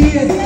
alegria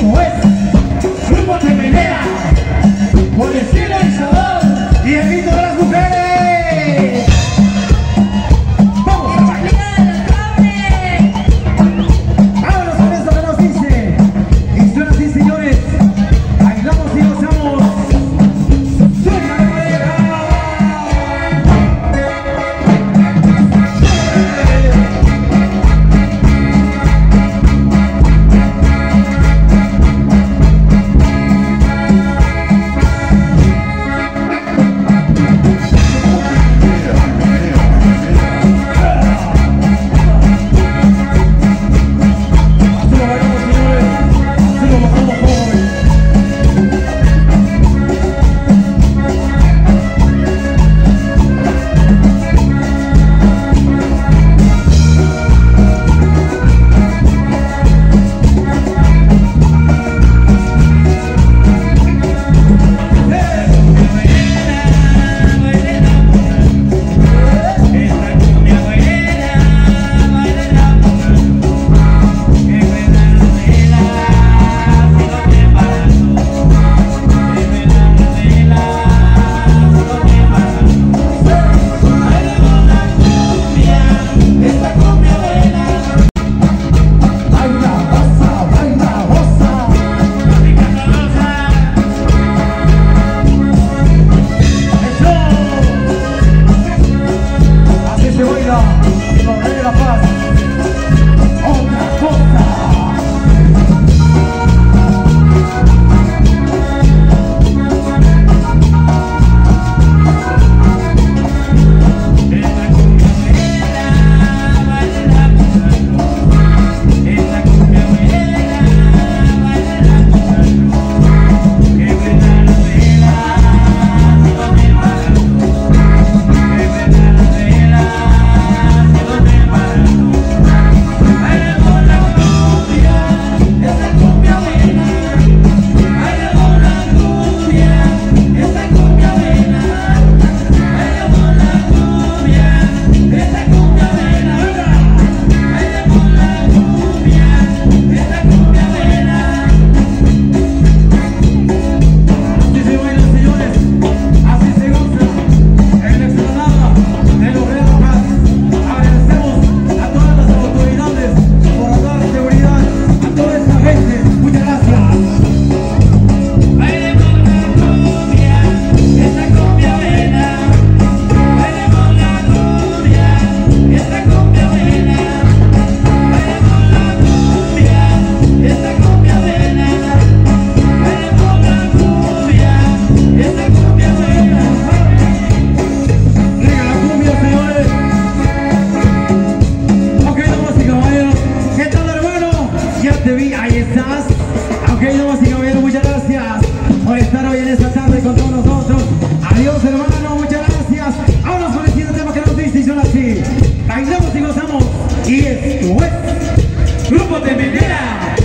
Y Gabriel, muchas gracias por estar hoy en esta tarde con todos nosotros. Adiós, hermano, muchas gracias. Ahora con el siguiente tema que nos dice y son así. Bailamos y gozamos. Y esto es Grupo de Menera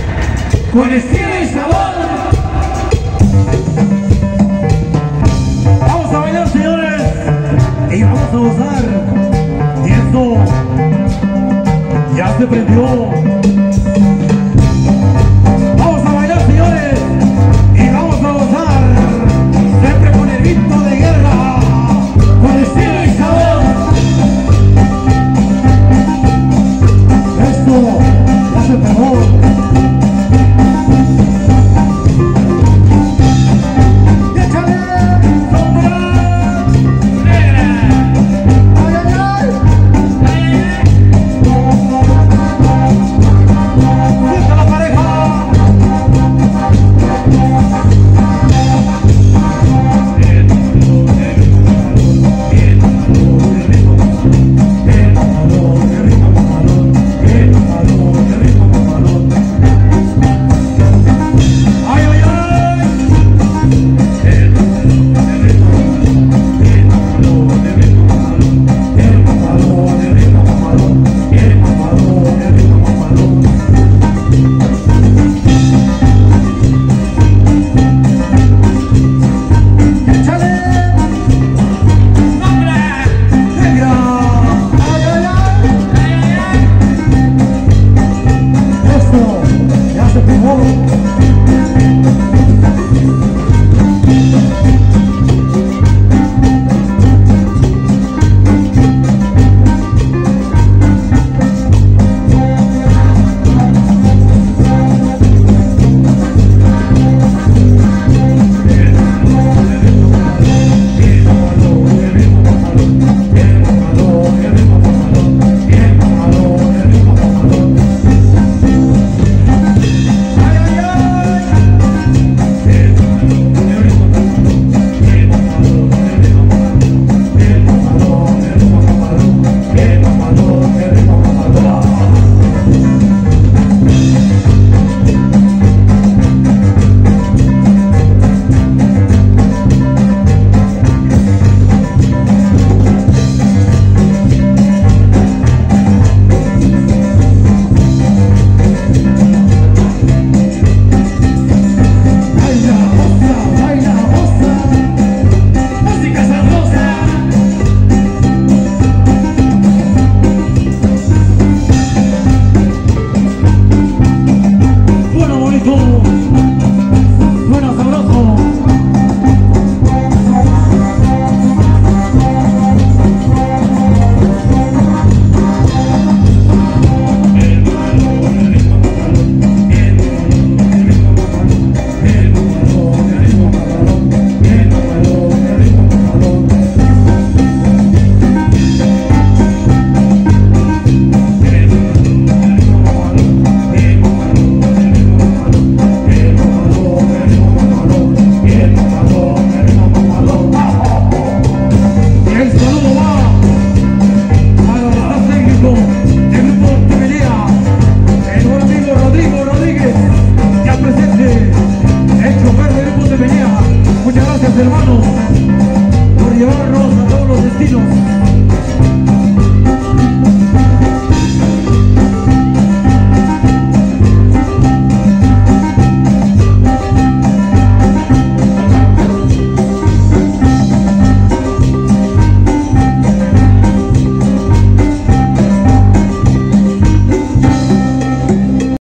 con estilo y sabor. Vamos a bailar, señores, y vamos a gozar. Y esto ya se prendió. Oh.